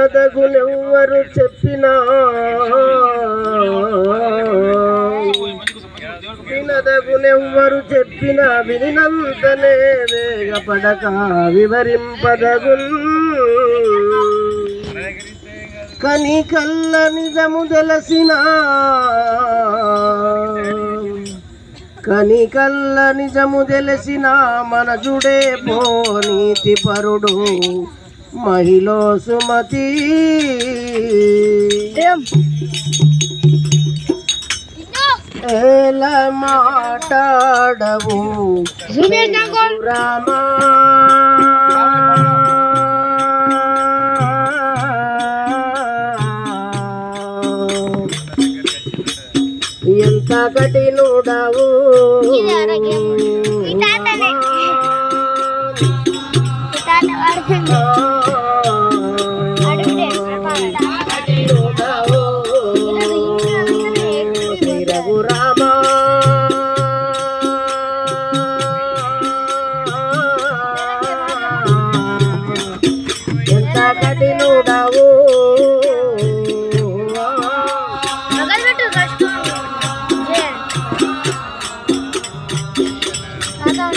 వినదగునెవ్వరు చెప్పినా? వినదగునెవ్వరు చెప్పినా వినినంతనే వేగపడక వివరింపదగున్ కని కల్ల నిజము తెలిసిన? కని కల్ల నిజము తెలిసిన? మనజుడే పోనీతి పరుడు. మహిళ సుమతి. ఏల మాట్లాడవు? రామా. ఎంత కఠినుడవు?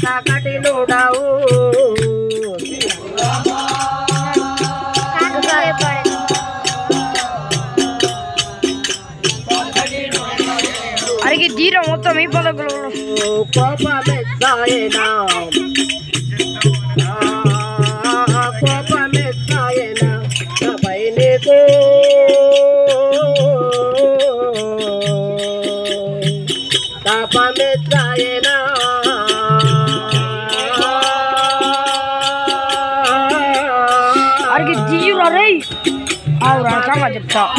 ఎంత కఠినుడవు అడిగి తీర మొత్తం ఈ పదకులు కోపమెత్తాయనా కోపమెత్తాయనా నాపై నీకు కోపమెత్తాయనా Aura sama jebak.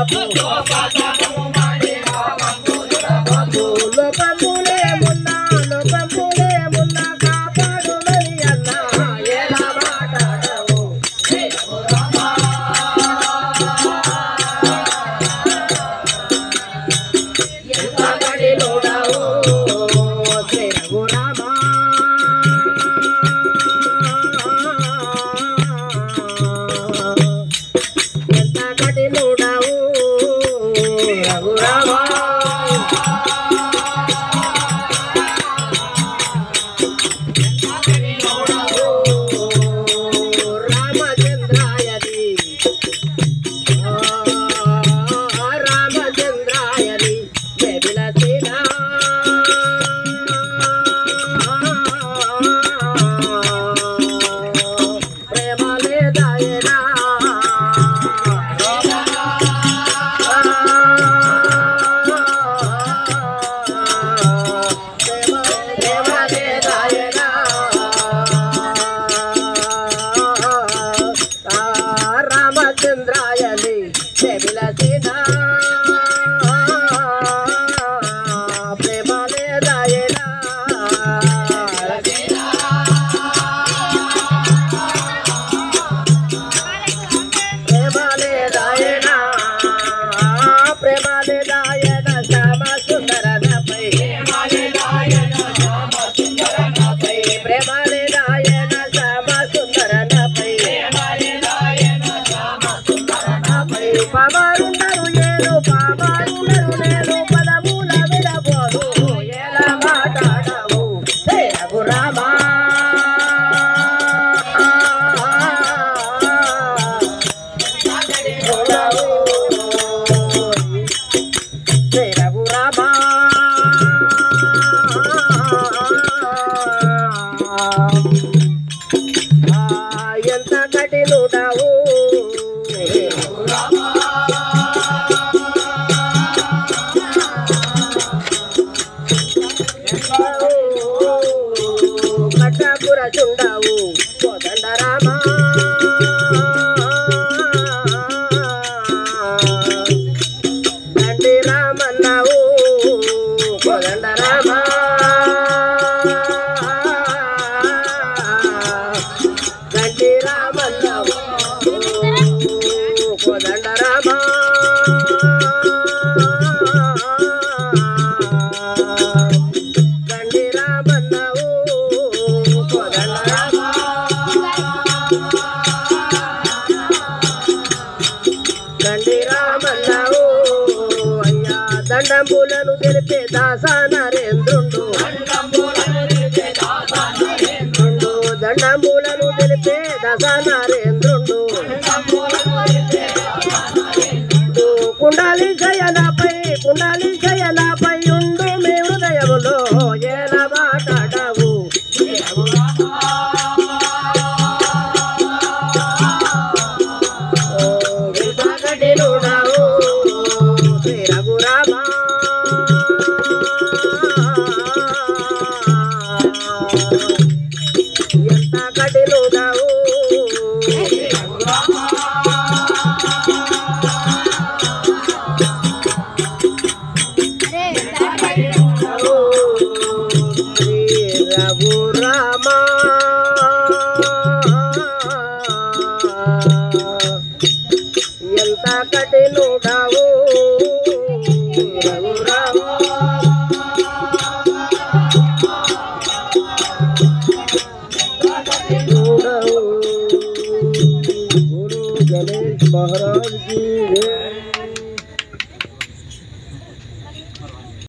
na bunda. ఉండవు కోదండరామా అండంబులను తెలిపే దాసా నరేంద్రుడు దండంబులను తెలిపే దాసా నరేంద్రుండు ಊರ